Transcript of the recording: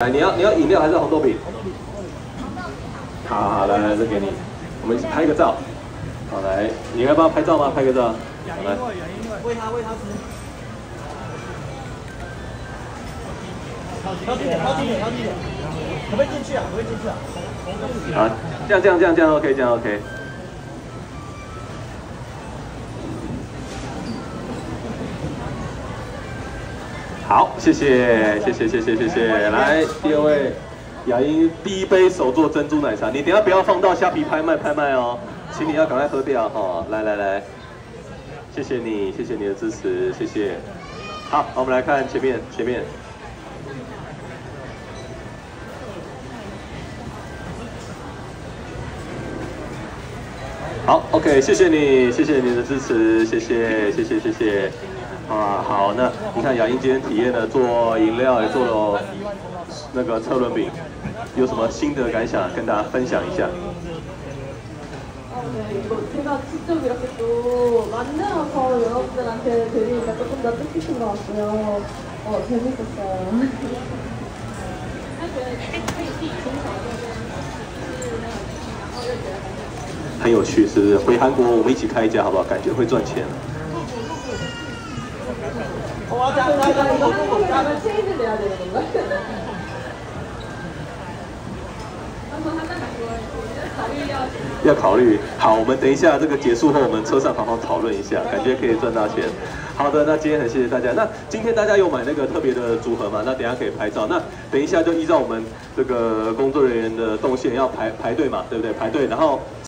来，你要你要饮料还是红豆饼？好好，来来，这给你，我们一起拍个照。好，来，你要不要拍照吗？拍个照。好来，喂他喂他吃。靠近点，靠近点，靠近点。可不可以进去啊？可不可以进去啊？好，这样这样这样这样 OK，这样 OK。好，谢谢，谢谢，谢谢，谢谢，来第二位，雅英第一杯手做珍珠奶茶，你等下不要放到虾皮拍卖拍卖哦，请你要赶快喝掉哈，来来来，谢谢你，谢谢你的支持，谢谢，好，我们来看前面，前面，好，OK，谢谢你，谢谢你的支持，谢谢，谢谢，谢谢。啊，好，那你看雅英今天体验了做饮料，也做了那个车轮饼，有什么心得感想跟大家分享一下？아, 네, 이거 제가 직접 이렇게 또 만들어서 여러분들한테 드리니까 조금 더 뜻깊은 것 같고요. 어, 재밌었어요. 很有趣，是不是？回韩国我们一起开一家好不好？感觉会赚钱。 要考虑。好我们等一下这个结束后我们车上好好讨论一下感觉可以赚到钱。好的那今天很谢谢大家。那今天大家有买那个特别的组合嘛那等下可以拍照。那等一下就依照我们这个工作人员的动线要排排队嘛对不对？排队然后